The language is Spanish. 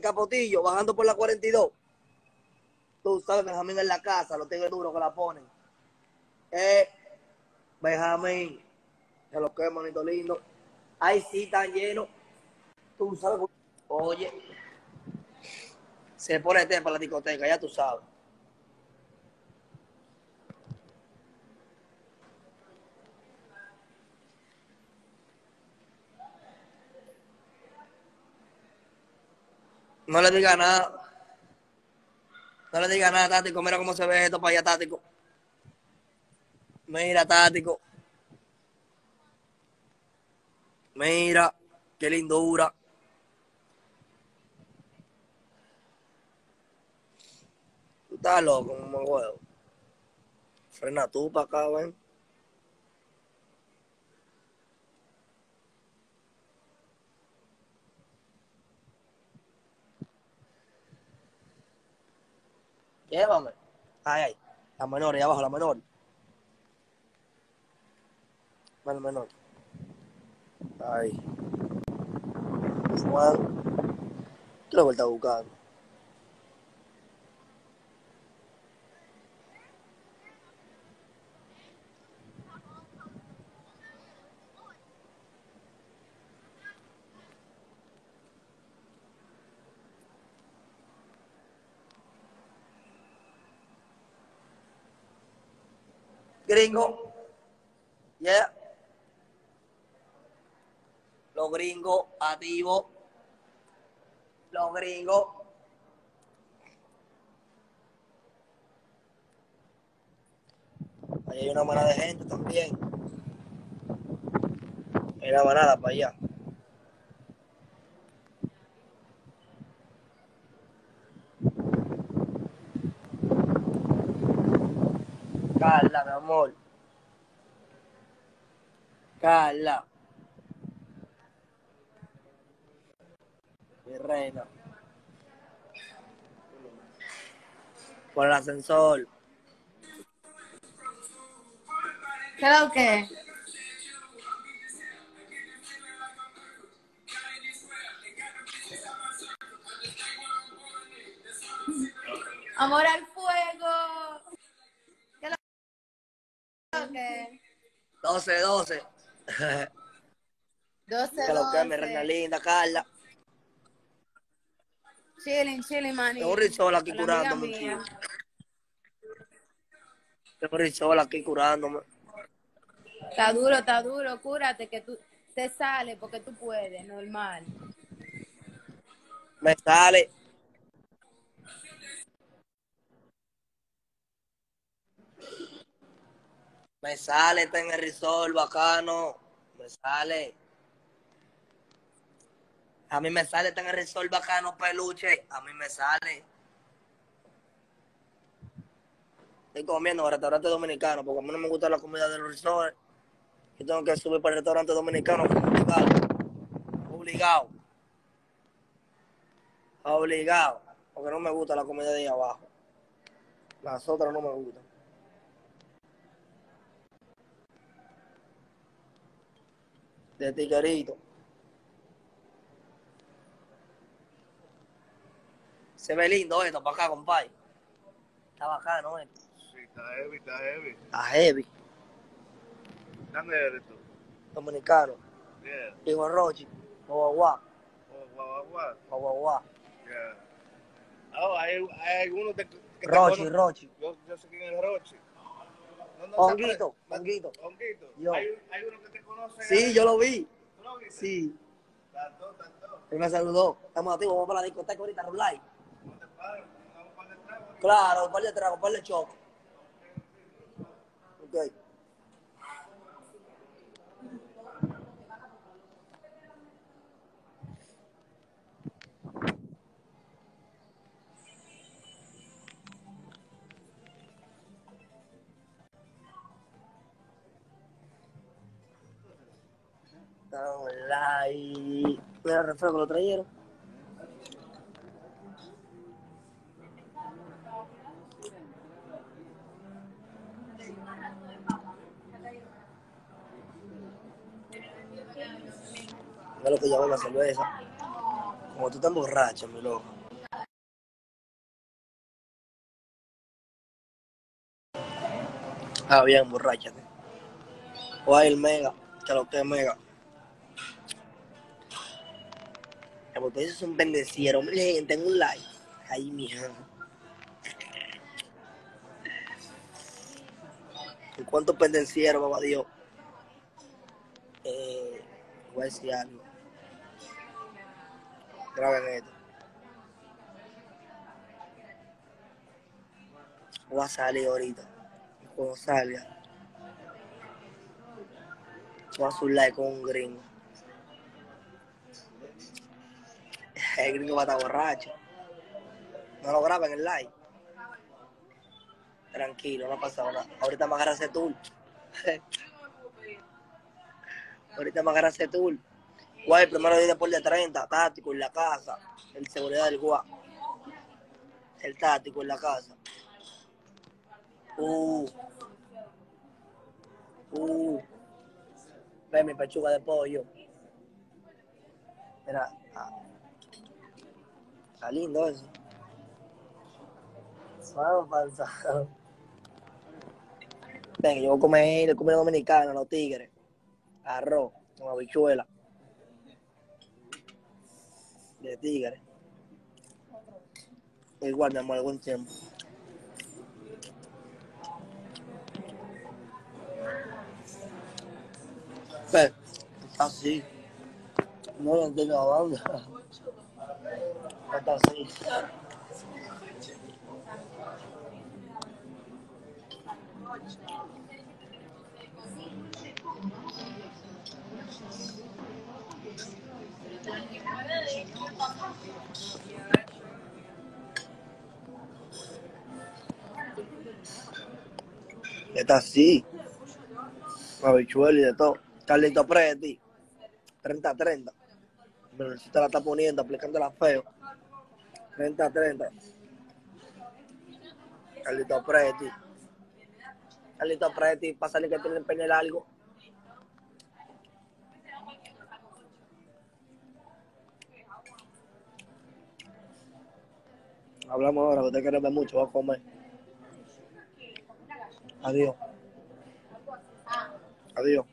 Capotillo, bajando por la 42. Tú sabes, Benjamín en la casa, lo tengo duro que la ponen. Eh, Benjamín, se lo que manito lindo. Ahí sí, están llenos. Tú sabes, oye, se pone tema para la discoteca, ya tú sabes. No le diga nada. No le diga nada, Tático. Mira cómo se ve esto para allá, Tático. Mira, Tático. Mira, qué lindura. Tú estás loco, mamá huevo. Frena tú para acá, ven. Llévame. Ay, ay. La menor, ahí abajo, la menor. La menor. Ay. Juan. ¿Qué lo que está buscando? Gringo. Yeah. Los gringos activos. Los gringos. Ahí hay una manada de gente también. Hay una manada para allá. Carla, amor. Carla. Mi reina. Por el ascensor. ¿Qué es lo que? Amor al fuego. ¿Qué es lo que? 12, 12. 12, Que lo que mi reina 12. linda, Carla. Chilling, chilling, mani. Tengo un risol aquí curándome. Tengo un risol aquí curándome. Está duro, está duro. Cúrate que tú te sales porque tú puedes, normal. Me sale. Me sale, está en el risol, bacano. Me sale. A mí me sale, está en el risol, bacano, peluche. A mí me sale. Estoy comiendo en el restaurante dominicano porque a mí no me gusta la comida de los resorts. Yo tengo que subir para el restaurante dominicano obligado. Obligado. Obligado. Porque no me gusta la comida de ahí abajo. Las otras no me gustan. De tiguerito. Se ve lindo esto para acá, compadre. Está bacano esto. Sí, está heavy, está heavy. Está heavy. ¿Dónde eres tú? Dominicano. Yeah. Hijo Rochi. Guagua. Oh, guau, guau, guau. Guagua. Yeah. Oh, hay, hay algunos de, que Rochi. Rochi. Yo, yo sé quién es Rochi. Honguito, Honguito. Honguito. Yo. Hay, hay uno que te conoce. Sí, yo lo vi. ¿Tú lo viste? Sí. Tanto, tanto. Él me saludó. Estamos activos, vamos para la discoteca ahorita, Rulay. No te pares, vamos para detrás. Claro, un par de tragos, un par de live. Mira el refresco, lo trajeron. Mira lo que llevó la cerveza. Como tú estás borracho, mi loco. Ah, bien, borráchate. O el mega, que lo que es mega. Ya, porque esos son bendecieros. Mire, gente, en un like. Ahí, mija. ¿Y cuántos pendencieros, papá Dios? Eh, voy a decir algo. Graben esto. Voy a salir ahorita. Cuando salga, voy a hacer un like con un gringo. El gringo va a estar borracho. No lo graben el like. Tranquilo, no ha pasado nada. Ahorita me agarra ese tour. Ahorita me agarra ese tour. Guay, primero día por de 30, táctico en la casa. El seguridad del guay. El táctico en la casa. Uh. Uh. Ve mi pechuga de pollo. Mira. Está lindo eso. Vamos, panza. Venga, yo voy a comer comida dominicana, los tigres. Arroz con habichuela. De tigre. Igual, mi amor, algún tiempo. Está así. No lo entiendo a dónde. Está así. Está así. Habichuela y de todo. Carlito Preti. 30-30. Pero si te la está poniendo, aplicándola feo. 30-30. Carlito Preti. Carlito Preti, salir que tiene el peine largo. Hablamos ahora, usted quiere ver mucho, va a comer. Adiós. Adiós.